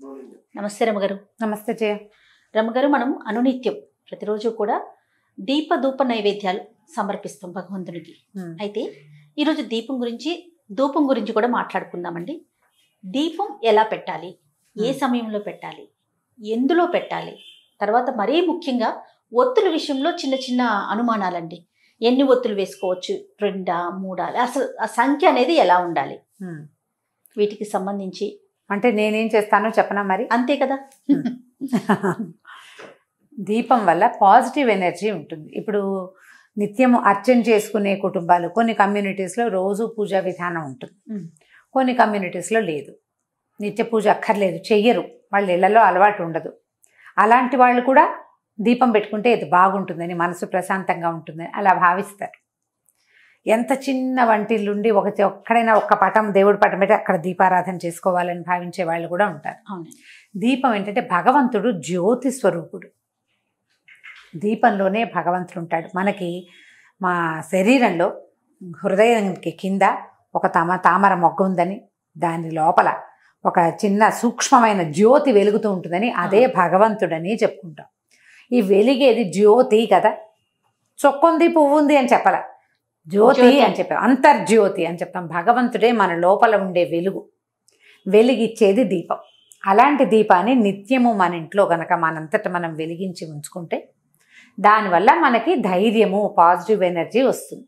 నమస్తే రమగారు. నమస్తే జయ. రమగారు మనం అనునిత్యం ప్రతిరోజు కూడా దీప ధూప నైవేద్యాలు సమర్పిస్తాం భగవంతునికి. అయితే ఈరోజు దీపం గురించి ధూపం గురించి కూడా మాట్లాడుకుందామండి. దీపం ఎలా పెట్టాలి? ఏ. సమయంలో పెట్టాలి? ఎందులో పెట్టాలి? తర్వాత మరీ ముఖ్యంగా ఒత్తుల విషయంలో చిన్న చిన్న అనుమానాలండి. ఎన్ని ఒత్తులు వేసుకోవచ్చు? రెండా మూడా? అసలు ఆ సంఖ్య అనేది ఎలా ఉండాలి. వీటికి సంబంధించి అంటే నేనేం చేస్తానో చెప్పనా మరి? అంతే కదా. దీపం వల్ల పాజిటివ్ ఎనర్జీ ఉంటుంది. ఇప్పుడు నిత్యము అర్చన చేసుకునే కుటుంబాలు కొన్ని కమ్యూనిటీస్లో రోజు పూజా విధానం ఉంటుంది. కొన్ని కమ్యూనిటీస్లో లేదు. నిత్య పూజ అక్కర్లేదు చెయ్యరు. వాళ్ళ ఇళ్ళలో అలవాటు ఉండదు. అలాంటి వాళ్ళు కూడా దీపం పెట్టుకుంటే ఇది బాగుంటుందని మనసు ప్రశాంతంగా ఉంటుందని అలా భావిస్తారు. ఎంత చిన్న వంటిల్లుండి ఒక ఒక్కడైనా ఒక్క పటం దేవుడి పటం పెట్టి అక్కడ దీపారాధన చేసుకోవాలని భావించే వాళ్ళు కూడా ఉంటారు. అవును. దీపం ఏంటంటే భగవంతుడు జ్యోతి స్వరూపుడు. దీపంలోనే భగవంతుడు ఉంటాడు. మనకి మా శరీరంలో హృదయానికి కింద ఒక తమ తామర మొగ్గ ఉందని దాని లోపల ఒక చిన్న సూక్ష్మమైన జ్యోతి వెలుగుతూ ఉంటుందని అదే భగవంతుడని చెప్పుకుంటాం. ఈ వెలిగేది జ్యోతి కదా. చొక్కుంది పువ్వు ఉంది అని చెప్పాల. జ్యోతి. అని చెప్పాం. అంతర్జ్యోతి అని చెప్తాం భగవంతుడే మన లోపల ఉండే వెలుగు. వెలిగిచ్చేది దీపం. అలాంటి దీపాన్ని నిత్యము మన ఇంట్లో గనక మనంతట మనం వెలిగించి ఉంచుకుంటే దానివల్ల మనకి ధైర్యము పాజిటివ్ ఎనర్జీ వస్తుంది.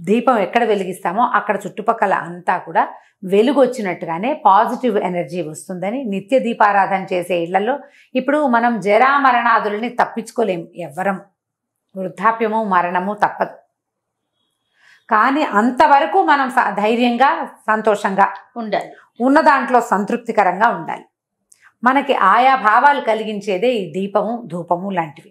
దీపం ఎక్కడ వెలిగిస్తామో అక్కడ చుట్టుపక్కల అంతా కూడా వెలుగు వచ్చినట్టుగానే పాజిటివ్ ఎనర్జీ వస్తుందని నిత్య దీపారాధన చేసే ఇళ్ళలో ఇప్పుడు మనం జరా మరణాదులని తప్పించుకోలేం. ఎవ్వరం. వృద్ధాప్యము మరణము తప్పదు. కానీ అంతవరకు మనం ధైర్యంగా సంతోషంగా ఉండాలి. ఉన్న దాంట్లో సంతృప్తికరంగా ఉండాలి. మనకి ఆయా భావాలు కలిగించేదే ఈ దీపము ధూపము లాంటివి.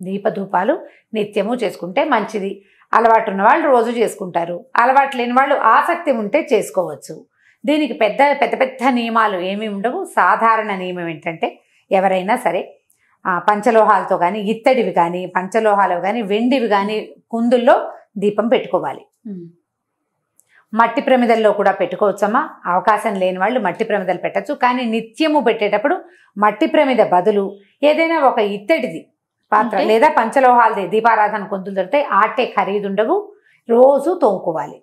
దీపధూపాలు నిత్యము చేసుకుంటే మంచిది. అలవాటు ఉన్న వాళ్ళు రోజు చేసుకుంటారు. అలవాటు లేని వాళ్ళు ఆసక్తి ఉంటే చేసుకోవచ్చు. దీనికి పెద్ద పెద్ద పెద్ద నియమాలు ఏమీ ఉండవు. సాధారణ నియమం ఏంటంటే ఎవరైనా సరే పంచలోహాలతో కానీ ఇత్తడివి కానీ పంచలోహాలు కానీ వెండివి కానీ కుందుల్లో దీపం పెట్టుకోవాలి. మట్టి ప్రమిదల్లో కూడా పెట్టుకోవచ్చమ్మా అవకాశం లేని వాళ్ళు మట్టి ప్రమిదలు పెట్టచ్చు కానీ నిత్యము పెట్టేటప్పుడు మట్టి ప్రమిద బదులు ఏదైనా ఒక ఇత్తడిది పాత్ర? లేదా పంచలోహాలది దీపారాధన కొంతులు దొరికితే ఆటే ఖరీదుండవు రోజు తోముకోవాలి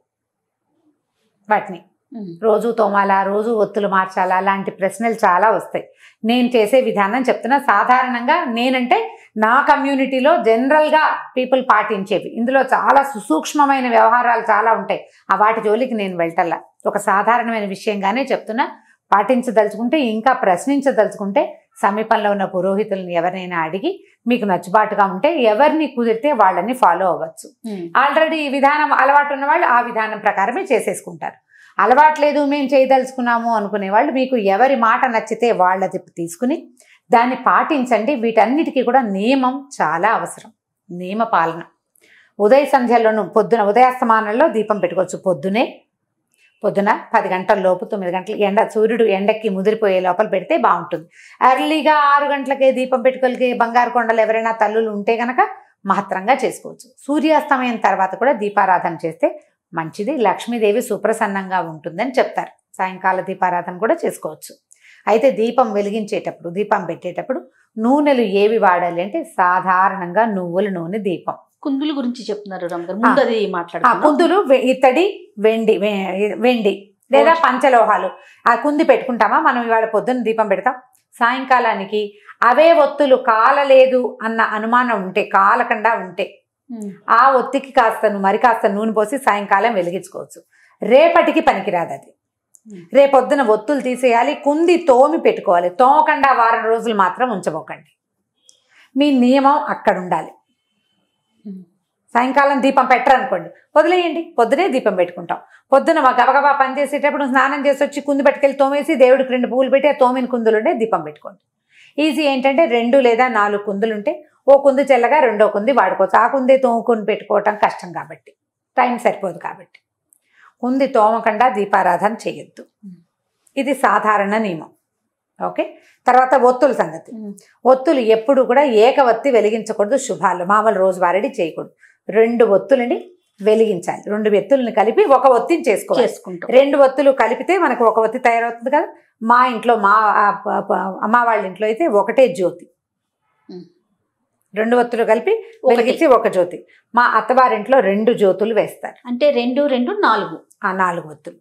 వాటిని. రోజు తోమాలా రోజు ఒత్తులు మార్చాలా అలాంటి ప్రశ్నలు చాలా వస్తాయి. నేను చేసే విధానం చెప్తున్నా సాధారణంగా నేనంటే నా కమ్యూనిటీలో జనరల్గా పీపుల్ పాటించేవి. ఇందులో చాలా సుసూక్ష్మమైన వ్యవహారాలు చాలా ఉంటాయి. ఆ వాటి జోలికి నేను వెళ్ళటల్లా ఒక సాధారణమైన విషయంగానే చెప్తున్నా పాటించదలుచుకుంటే ఇంకా ప్రశ్నించదలుచుకుంటే సమీపంలో ఉన్న పురోహితులను ఎవరినైనా అడిగి మీకు నచ్చుబాటుగా ఉంటే ఎవరిని కుదిరితే వాళ్ళని ఫాలో అవ్వచ్చు. ఆల్రెడీ ఈ విధానం అలవాటు ఉన్న వాళ్ళు ఆ విధానం ప్రకారమే చేసేసుకుంటారు. అలవాటు లేదు మేము చేయదలుచుకున్నాము అనుకునే వాళ్ళు మీకు ఎవరి మాట నచ్చితే వాళ్ళది తీసుకుని దాన్ని పాటించండి. వీటన్నిటికీ కూడా నియమం చాలా అవసరం. నియమ పాలన. ఉదయ సంధ్యలోను పొద్దున ఉదయాస్తమానంలో దీపం పెట్టుకోవచ్చు. పొద్దునే పొద్దున పది గంటల లోపు తొమ్మిది గంటలు ఎండ సూర్యుడు ఎండకి ముదిరిపోయే లోపల పెడితే బాగుంటుంది. ఎర్లీగా ఆరు గంటలకే దీపం పెట్టుకోలికి బంగారు కొండలు ఎవరైనా తల్లులు ఉంటే గనక మహత్తరంగా చేసుకోవచ్చు. సూర్యాస్తమయం తర్వాత కూడా దీపారాధన చేస్తే మంచిది. లక్ష్మీదేవి సుప్రసన్నంగా ఉంటుందని చెప్తారు. సాయంకాల దీపారాధన కూడా చేసుకోవచ్చు. అయితే దీపం వెలిగించేటప్పుడు దీపం పెట్టేటప్పుడు నూనెలు ఏవి వాడాలి అంటే సాధారణంగా నువ్వుల నూనె దీపం. కుందుల గురించి చెప్తున్నారు ముందు అది కుందులు ఇత్తడి వెండి వెండి లేదా పంచలోహాలు. ఆ కుంది పెట్టుకుంటామా? మనం ఇవాళ పొద్దున్న దీపం పెడతాం. సాయంకాలానికి అవే ఒత్తులు కాలలేదు అన్న అనుమానం ఉంటే కాలకుండా ఉంటే. ఆ ఒత్తికి కాస్త మరి కాస్త నూనె పోసి సాయంకాలం వెలిగించుకోవచ్చు. రేపటికి పనికిరాదు అది. రేపొద్దున ఒత్తులు తీసేయాలి కుంది తోమి పెట్టుకోవాలి. తోమకుండా వారం రోజులు మాత్రం ఉంచబోకండి. మీ నియమం అక్కడ ఉండాలి. సాయంకాలం దీపం పెట్టరనుకోండి. వదిలేయండి. పొద్దునే దీపం పెట్టుకుంటాం. పొద్దున మా గబగబా పని చేసేటప్పుడు స్నానం చేసి వచ్చి కుందు పెట్టుకెళ్ళి తోమేసి దేవుడికి రెండు పువ్వులు పెట్టి ఆ తోమిన కుందులుంటే దీపం పెట్టుకోండి. ఈజీ ఏంటంటే రెండు లేదా నాలుగు కుందులుంటే ఓ కుందు చెల్లగా రెండో కుంది వాడుకోవచ్చు. ఆ కుందే తోముకొని పెట్టుకోవటం కష్టం కాబట్టి. టైం సరిపోదు కాబట్టి. కుంది తోమకుండా దీపారాధన చేయొద్దు. ఇది సాధారణ నియమం. ఓకే? తర్వాత ఒత్తుల సంగతి. ఒత్తులు ఎప్పుడు కూడా ఏకవత్తి వెలిగించకూడదు శుభాలు. మామూలు రోజువారీ చేయకూడదు. రెండు ఒత్తులని వెలిగించాలి. రెండు వెత్తుల్ని కలిపి ఒక ఒత్తిని చేసుకోవాలి. చేసుకుంటాం. రెండు ఒత్తులు కలిపితే మనకు ఒక ఒత్తి తయారవుతుంది కదా? మా ఇంట్లో మా అమ్మ వాళ్ళ ఇంట్లో అయితే ఒకటే జ్యోతి. రెండు ఒత్తులు కలిపి. వెలిగించి ఒక జ్యోతి. మా అత్తవారింట్లో రెండు జ్యోతులు వేస్తారు. అంటే రెండు రెండు నాలుగు. ఆ నాలుగు ఒత్తులు.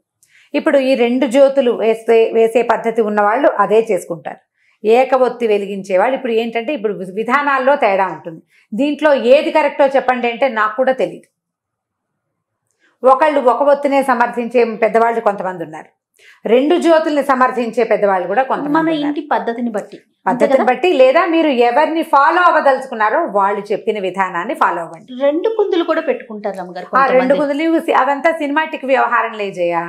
ఇప్పుడు ఈ రెండు జ్యోతులు వేస్తే వేసే పద్ధతి ఉన్నవాళ్ళు అదే చేసుకుంటారు. ఏక ఒత్తి వెలిగించే వాళ్ళు ఇప్పుడు ఏంటంటే ఇప్పుడు విధానాల్లో తేడా ఉంటుంది. దీంట్లో ఏది కరెక్టో చెప్పండి అంటే నాకు కూడా తెలియదు ఒకళ్ళు ఒక ఒత్తునే సమర్థించే పెద్దవాళ్ళు కొంతమంది ఉన్నారు. రెండు జ్యోతుల్ని సమర్థించే పెద్దవాళ్ళు కూడా మన కొంతమంది ఉన్నారు. ఇంటి పద్ధతిని బట్టి. పద్ధతిని? బట్టి లేదా మీరు ఎవరిని ఫాలో అవ్వదలుచుకున్నారో వాళ్ళు చెప్పిన విధానాన్ని ఫాలో అవ్వండి. రెండు కుందులు కూడా పెట్టుకుంటారు రమ్మగారు ఆ రెండు. కుదులు అదంతా సినిమాటిక్ వ్యవహారం లేజేయా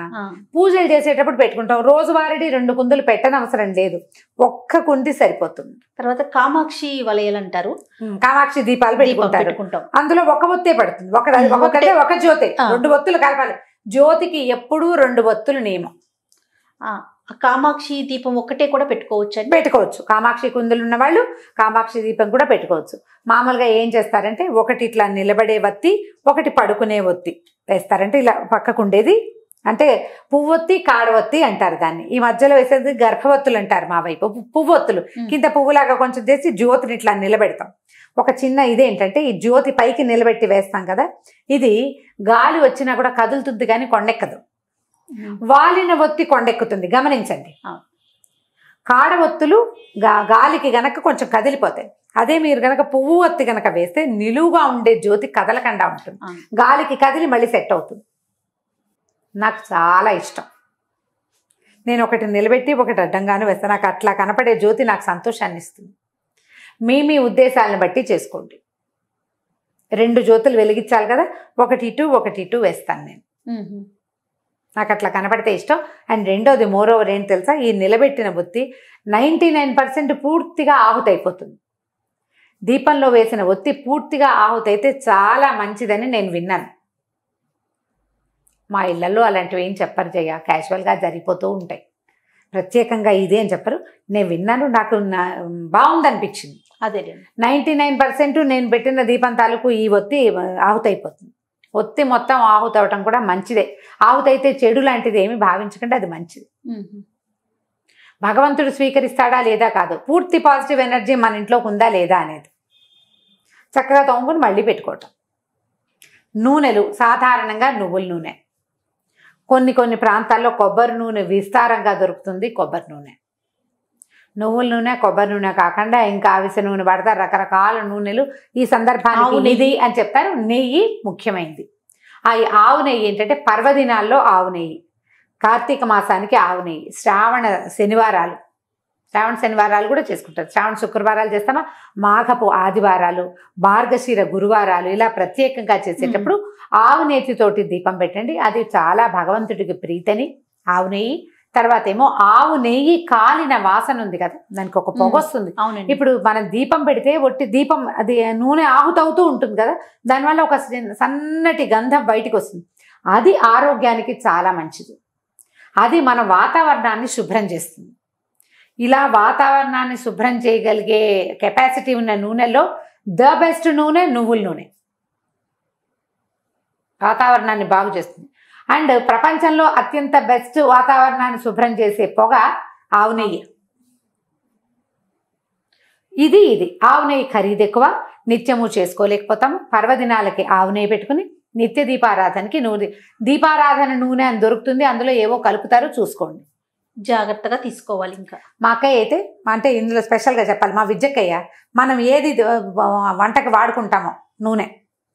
పూజలు చేసేటప్పుడు పెట్టుకుంటాం. రోజువారీ రెండు కుందులు పెట్టనవసరం లేదు. ఒక్క కుంది సరిపోతుంది. తర్వాత కామాక్షి వలయలు అంటారు. కామాక్షి దీపాలు దీపం పెట్టుకుంటారు. పెట్టుకుంటాం. అందులో ఒక ఒత్తే పడుతుంది. ఒక ఉమ్, ఒకటే ఒక జ్యోతి. రెండు ఒత్తులు కలపాలి. జ్యోతికి ఎప్పుడూ రెండు ఒత్తులు నియమం. కామాక్షి దీపం ఒక్కటే కూడా పెట్టుకోవచ్చు అండి? పెట్టుకోవచ్చు. కామాక్షి కుందులు ఉన్న వాళ్ళు కామాక్షి దీపం కూడా పెట్టుకోవచ్చు. మామూలుగా ఏం చేస్తారంటే ఒకటి ఇట్లా నిలబడే వత్తి ఒకటి పడుకునే ఒత్తి వేస్తారంటే ఇలా పక్కకు ఉండేది. అంటే పువ్వొత్తి కాడవత్తి అంటారు దాన్ని. ఈ మధ్యలో వేసేది గర్భవత్తులు అంటారు మా వైపు. పువ్వొత్తులు. కింద పువ్వులాగా కొంచెం చేసి జ్యోతిని ఇట్లా నిలబెడతాం. ఒక చిన్న ఇదేంటంటే ఈ జ్యోతి పైకి నిలబెట్టి వేస్తాం కదా. ఇది గాలి వచ్చినా కూడా కదులుతుంది కానీ కొండెక్కదు. వాలిన ఒత్తి కొండెక్కుతుంది. గమనించండి. కాడ ఒత్తులు గా గాలికి గనక కొంచెం కదిలిపోతాయి. అదే మీరు గనక పువ్వు ఒత్తి గనక వేస్తే నిలువుగా ఉండే జ్యోతి కదలకుండా ఉంటుంది. గాలికి కదిలి మళ్ళీ సెట్ అవుతుంది. నాకు చాలా ఇష్టం. నేను ఒకటి నిలబెట్టి ఒకటి అడ్డంగాను వేస్తాను నాకు అట్లా కనపడే జ్యోతి నాకు సంతోషాన్ని ఇస్తుంది. మీ మీ ఉద్దేశాలను బట్టి చేసుకోండి. రెండు జ్యోతులు వెలిగించాలి కదా? ఒకటి ఇటు ఒకటి ఇటు వేస్తాను నేను. నాకు అట్లా కనపడితే ఇష్టం. అండ్ రెండోది మోర్ ఓవర్ ఏంటి తెలుసా? ఈ నిలబెట్టిన బుత్తి నైంటీ నైన్ పర్సెంట్ పూర్తిగా ఆహుతైపోతుంది. దీపంలో వేసిన ఒత్తి పూర్తిగా ఆహుతైతే చాలా మంచిదని నేను విన్నాను. మా ఇళ్ళలో అలాంటివి ఏం చెప్పరు జయ. క్యాజువల్గా జరిగిపోతూ ఉంటాయి. ప్రత్యేకంగా ఇదే అని చెప్పరు. నేను విన్నాను నాకు నా బాగుందనిపించింది. అదేలేండి. నైంటీ నైన్ పర్సెంట్ నేను పెట్టిన దీపం తాలూకు ఈ ఒత్తి ఆహుతైపోతుంది. ఒత్తి మొత్తం ఆహుతవటం కూడా మంచిదే. ఆహుతైతే చెడు లాంటిది ఏమి భావించకండి అది మంచిది. భగవంతుడు స్వీకరిస్తాడా లేదా కాదు. పూర్తి పాజిటివ్ ఎనర్జీ మన ఇంట్లోకి ఉందా లేదా అనేది. చక్కగా తోముకుని మళ్ళీ పెట్టుకోవటం. నూనెలు సాధారణంగా నువ్వుల నూనె. కొన్ని కొన్ని ప్రాంతాల్లో కొబ్బరి నూనె విస్తారంగా దొరుకుతుంది కొబ్బరి నూనె. నువ్వుల నూనె కొబ్బరి నూనె కాకుండా ఇంకా అవిసె నూనె పడతారు రకరకాల నూనెలు ఈ సందర్భానికి. ఇది అని చెప్తారు. నెయ్యి ముఖ్యమైనది ఆ ఆవు నెయ్యి ఏంటంటే పర్వదినాల్లో ఆవు నెయ్యి. కార్తీక మాసానికి ఆవు నెయ్యి. శ్రావణ శనివారాలు. శ్రావణ శనివారాలు కూడా చేసుకుంటారు. శ్రావణ శుక్రవారాలు చేస్తామా? మాఘపు ఆదివారాలు మార్గశిర గురువారాలు ఇలా ప్రత్యేకంగా చేసేటప్పుడు ఆవు నేతితోటి దీపం పెట్టండి. అది చాలా భగవంతుడికి ప్రీతని. ఆవు నెయ్యి తర్వాత ఏమో ఆవు నెయ్యి కాలిన వాసన ఉంది కదా దానికి ఒక పొగ. వస్తుంది. ఇప్పుడు మనం దీపం పెడితే ఒట్టి దీపం అది నూనె ఆహుతవుతూ ఉంటుంది కదా దానివల్ల ఒక సన్నటి గంధం బయటికి వస్తుంది అది ఆరోగ్యానికి చాలా మంచిది. అది మన వాతావరణాన్ని శుభ్రం చేస్తుంది. ఇలా వాతావరణాన్ని శుభ్రం చేయగలిగే కెపాసిటీ ఉన్న నూనెలో ద బెస్ట్ నూనె నువ్వుల నూనె. వాతావరణాన్ని బాగు చేస్తుంది. అండ్ ప్రపంచంలో అత్యంత బెస్ట్ వాతావరణాన్ని శుభ్రం చేసే పొగ ఆవు నెయ్యి. ఇది ఇది. ఆవు నెయ్యి ఖరీదు ఎక్కువ నిత్యము చేసుకోలేకపోతాము పర్వదినాలకి ఆవు నెయ్యి పెట్టుకుని నిత్య దీపారాధనకి నూనె దీపారాధన నూనె అని దొరుకుతుంది. అందులో ఏవో కలుపుతారో చూసుకోండి. జాగ్రత్తగా తీసుకోవాలి ఇంకా. మా అక్కయ్య అయితే అంటే ఇందులో స్పెషల్గా చెప్పాలి. మా విద్యకయ్య మనం ఏది వంటకి వాడుకుంటామో నూనె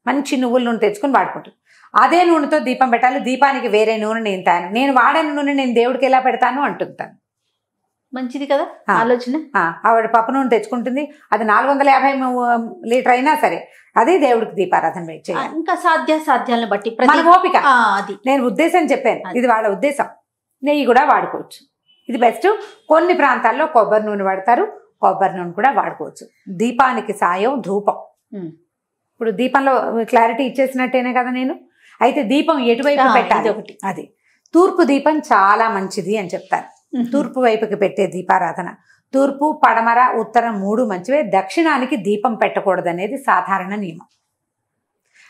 మంచి నువ్వుల నూనె తెచ్చుకుని వాడుకుంటాం. అదే నూనెతో దీపం పెట్టాలి దీపానికి వేరే నూనె నేను తాను నేను వాడని నూనె నేను దేవుడికి ఎలా పెడతాను అంటుంటాను. మంచిది కదా. ఆలోచన? ఆ, ఆవిడ పప్పు నూనె తెచ్చుకుంటుంది అది నాలుగు వందల యాభై లీటర్ అయినా సరే అదే దేవుడికి దీపారాధన చేయాలి. ఇంకా సాధ్య సాధ్యాలను బట్టి మన ఓపిక అది. నేను ఉద్దేశం చెప్పాను. ఇది వాళ్ళ ఉద్దేశం. నెయ్యి కూడా వాడుకోవచ్చు. ఇది బెస్ట్. కొన్ని ప్రాంతాల్లో కొబ్బరి నూనె వాడతారు కొబ్బరి నూనె కూడా వాడుకోవచ్చు. దీపానికి సాయం ధూపం. ఇప్పుడు దీపంలో క్లారిటీ ఇచ్చేసినట్టేనే కదా నేను? అయితే దీపం ఎటువైపు పెట్టాలి? ఒకటి. అది. తూర్పు దీపం చాలా మంచిది అని చెప్తారు. తూర్పు వైపుకి పెట్టే దీపారాధన. తూర్పు పడమర ఉత్తరం మూడు మంచివే. దక్షిణానికి దీపం పెట్టకూడదు అనేది సాధారణ నియమం.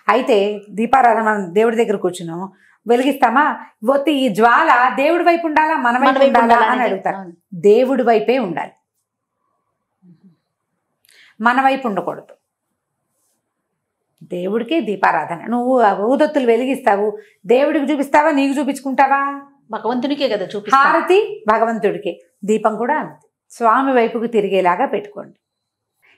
అయితే దీపారాధన మనం దేవుడి దగ్గర కూర్చున్నాం. వెలిగిస్తామా? ఒత్తి ఈ జ్వాల దేవుడి వైపు ఉండాలా? మన వైపు ఉండాలా అని అడుగుతారు. దేవుడి వైపే ఉండాలి. మన వైపు ఉండకూడదు. దేవుడికి దీపారాధన. నువ్వు ఊదొత్తులు వెలిగిస్తావు. దేవుడికి చూపిస్తావా? నీకు చూపించుకుంటావా? భగవంతునికే కదా చూపిస్తా. హారతి భగవంతుడికి. దీపం కూడా అంతే. స్వామి వైపుకి తిరిగేలాగా పెట్టుకోండి.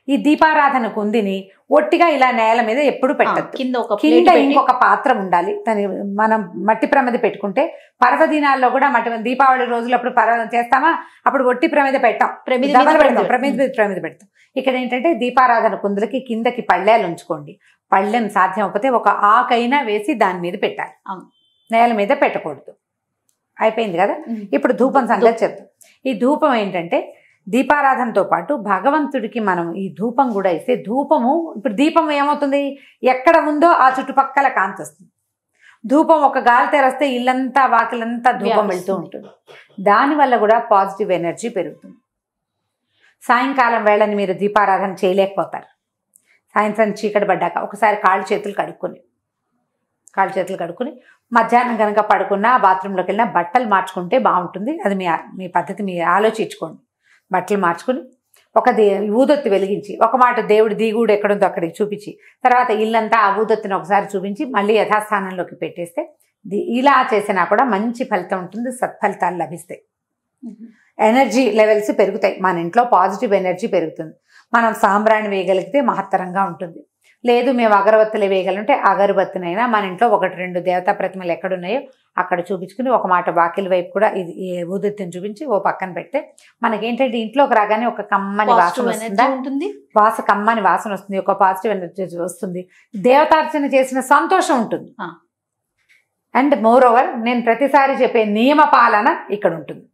ఈ దీపారాధన కుందిని ఒట్టిగా ఇలా నేల మీద ఎప్పుడు పెట్టద్దు. కింద ఒక కింద ఇంకొక పాత్ర ఉండాలి. దాని మనం మట్టి ప్రమిద పెట్టుకుంటే పర్వదినాల్లో కూడా మట్టి దీపావళి రోజులప్పుడు పర్వ చేస్తామా? అప్పుడు ఒట్టి ప్రమిద పెట్టాం ప్రమిద పెడతాం. ప్రమిద మీద ప్రమిద పెడతాం. ఇక్కడ ఏంటంటే దీపారాధన కుందులకి కిందకి పళ్ళేలు ఉంచుకోండి. పళ్ళెం సాధ్యం అవ్వకపోతే ఒక ఆకైనా వేసి దాని మీద పెట్టాలి. నేల మీద పెట్టకూడదు. అయిపోయింది కదా. ఇప్పుడు ధూపం సంగతి చెప్తాం ఈ ధూపం ఏంటంటే దీపారాధనతో పాటు భగవంతుడికి మనం ఈ ధూపం కూడా ఇస్తే ధూపము ఇప్పుడు దీపం ఏమవుతుంది? ఎక్కడ ఉందో ఆ చుట్టుపక్కల కాంతి వస్తుంది ధూపం ఒక గాలి తెరస్తే ఇల్లంతా వాకిలంతా ధూపం వెళ్తూ. ఉంటుంది. దానివల్ల కూడా పాజిటివ్ ఎనర్జీ పెరుగుతుంది. సాయంకాలం వేళని మీరు దీపారాధన చేయలేకపోతారు. సాయంత్రం చీకటి పడ్డాక ఒకసారి కాళ్ళు చేతులు కడుక్కొని కాళ్ళు చేతులు కడుక్కొని మధ్యాహ్నం కనుక పడుకున్నా బాత్రూంలోకి వెళ్ళినా బట్టలు మార్చుకుంటే బాగుంటుంది. అది మీ మీ పద్ధతి మీరు ఆలోచించుకోండి. బట్టలు మార్చుకుని ఒక దే ఊదొత్తి వెలిగించి ఒక మాట దేవుడి దిగుడు ఎక్కడుందో అక్కడికి చూపించి తర్వాత ఇల్లంతా ఆ ఊదొత్తిని ఒకసారి చూపించి మళ్ళీ యథాస్థానంలోకి పెట్టేస్తే ఇలా చేసినా కూడా మంచి ఫలితం ఉంటుంది సత్ఫలితాలు లభిస్తాయి. ఎనర్జీ లెవెల్స్ పెరుగుతాయి. మన ఇంట్లో పాజిటివ్ ఎనర్జీ పెరుగుతుంది. మనం సాంబ్రాణి వేయగలిగితే మహత్తరంగా ఉంటుంది. లేదు మేము అగరబత్తులు వేయగలంటే అగరబత్తినైనా మన ఇంట్లో ఒకటి రెండు దేవతా ప్రతిమలు ఎక్కడున్నాయో అక్కడ చూపించుకుని ఒక మాట వాకిలి వైపు కూడా ఇది ఊదెత్తిని చూపించి ఓ పక్కన పెడితే మనకేంటంటే ఇంట్లోకి రాగానే ఒక కమ్మని వాసన వస్తుందా? ఉంటుంది. వాస కమ్మని వాసన వస్తుంది ఒక పాజిటివ్ ఎనర్జీ వస్తుంది. దేవతార్చన చేసిన సంతోషం ఉంటుంది. అండ్ మోర్ ఓవర్ నేను ప్రతిసారి చెప్పే నియమ పాలన ఇక్కడ ఉంటుంది.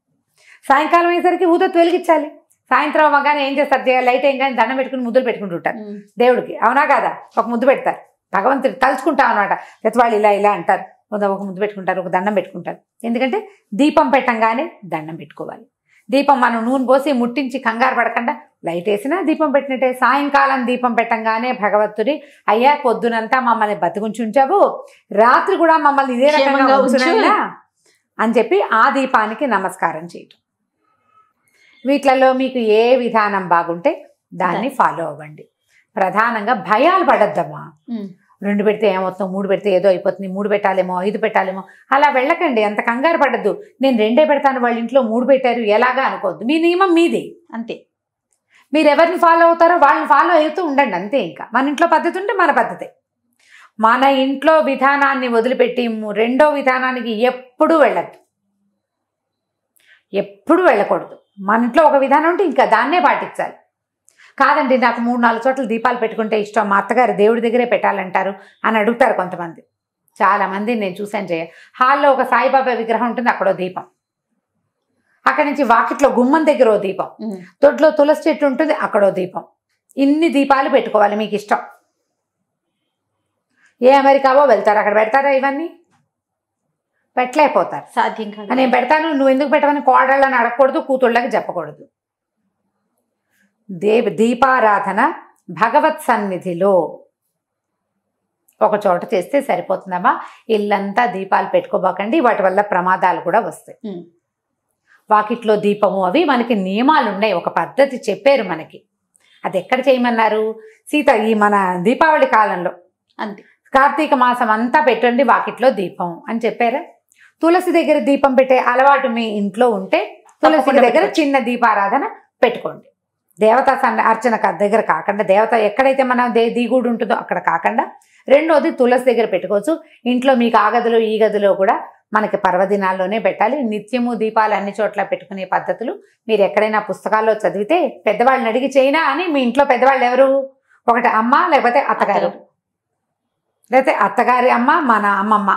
సాయంకాలం అయ్యేసరికి ఊదొత్తు వెలిగించాలి. సాయంత్రం అవ్వగానే ఏం చేస్తారు? చేయాలి లైట్ ఏం కానీ దండం పెట్టుకుని ముద్దులు పెట్టుకుంటుంటారు. దేవుడికి. అవునా కాదా? ఒక ముద్దు పెడతారు. భగవంతుడు తలుచుకుంటాం అనమాట వాళ్ళు ఇలా ఇలా అంటారు. ఒక ఒక ముద్దు పెట్టుకుంటారు ఒక దండం పెట్టుకుంటారు. ఎందుకంటే దీపం పెట్టంగానే దండం పెట్టుకోవాలి. దీపం మనం నూనె పోసి ముట్టించి కంగారు పడకుండా లైట్ వేసినా దీపం పెట్టినట్టే. సాయంకాలం దీపం పెట్టంగానే భగవంతుడి అయ్యా పొద్దునంతా మమ్మల్ని బతికుంచి ఉంచావు రాత్రి కూడా మమ్మల్ని ఇదే రకంగా క్షేమంగా ఉంచు. ఉంచునైనా అని చెప్పి ఆ దీపానికి నమస్కారం చేయటం. వీటిలలో మీకు ఏ విధానం బాగుంటే దాన్ని ఫాలో అవ్వండి. ప్రధానంగా భయాలు పడద్దమ్మా. ఉమ్. రెండు పెడితే ఏమవుతుంది మూడు పెడితే ఏదో అయిపోతుంది మూడు పెట్టాలేమో ఐదు పెట్టాలేమో అలా వెళ్ళకండి అంత కంగారు పడద్దు. నేను రెండే పెడతాను వాళ్ళ ఇంట్లో మూడు పెట్టారు ఎలాగా అనుకోవద్దు. మీ నియమం మీది. అంతే. మీరు ఎవరిని ఫాలో అవుతారో వాళ్ళని ఫాలో అవుతూ ఉండండి అంతే ఇంకా. మన ఇంట్లో పద్ధతి ఉంటే మన పద్ధతే. మన ఇంట్లో విధానాన్ని వదిలిపెట్టి రెండో విధానానికి ఎప్పుడూ వెళ్ళద్దు. ఎప్పుడు వెళ్ళకూడదు. మన ఇంట్లో ఒక విధానం ఉంటే ఇంకా దాన్నే పాటించాలి. కాదండి నాకు మూడు నాలుగు చోట్ల దీపాలు పెట్టుకుంటే ఇష్టం. మా అత్తగారు దేవుడి దగ్గరే పెట్టాలంటారు అని అడుగుతారు కొంతమంది. చాలామంది నేను చూశాను చేయ హాల్లో ఒక సాయిబాబా విగ్రహం ఉంటుంది అక్కడో దీపం. అక్కడి నుంచి వాకిట్లో గుమ్మం దగ్గర ఓ దీపం. దొడ్లో తులసి చెట్టు ఉంటుంది అక్కడో దీపం. ఇన్ని దీపాలు పెట్టుకోవాలి మీకు ఇష్టం. ఏ అమెరికావో వెళ్తారు? అక్కడ పెడతారా ఇవన్నీ? పెట్టలేకపోతారు. సాధ్యం కాదు. నేను పెడతాను నువ్వు ఎందుకు పెట్టమని కోడళ్ళని అడగకూడదు కూతుళ్ళకి చెప్పకూడదు. దేవ దీపారాధన భగవత్ సన్నిధిలో ఒక చోట చేస్తే సరిపోతుందమ్మా. ఇల్లంతా దీపాలు పెట్టుకోబోకండి వాటి వల్ల ప్రమాదాలు కూడా వస్తాయి. వాకిట్లో దీపము అవి మనకి నియమాలు ఉన్నాయి ఒక పద్ధతి చెప్పారు మనకి. అది ఎక్కడ చేయమన్నారు? సీత ఈ మన దీపావళి కాలంలో. అంతే. కార్తీక మాసం అంతా పెట్టండి వాకిట్లో దీపం అని చెప్పారా? తులసి దగ్గర దీపం పెట్టే అలవాటు మీ ఇంట్లో ఉంటే తులసి దగ్గర. చిన్న దీపారాధన పెట్టుకోండి. దేవతా సన్న అర్చన దగ్గర కాకుండా దేవత ఎక్కడైతే మన దే దిగుడు ఉంటుందో అక్కడ కాకుండా రెండోది తులసి దగ్గర పెట్టుకోవచ్చు. ఇంట్లో మీకు ఆ గదిలో ఈ గదిలో కూడా మనకి పర్వదినాల్లోనే పెట్టాలి. నిత్యము దీపాలు అన్ని చోట్ల పెట్టుకునే పద్ధతులు మీరు ఎక్కడైనా పుస్తకాల్లో చదివితే పెద్దవాళ్ళని అడిగి చేయనా అని మీ ఇంట్లో పెద్దవాళ్ళు ఎవరు? ఒకటి అమ్మ లేకపోతే అత్తగారు. లేకపోతే అత్తగారి అమ్మ మన అమ్మమ్మ.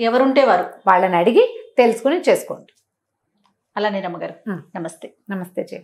ఎవరుంటే వారు వాళ్ళని అడిగి తెలుసుకుని చేసుకోండి. అలానే రమ్మగారు. నమస్తే. నమస్తే జయ.